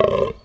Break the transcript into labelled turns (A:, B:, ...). A: Oh.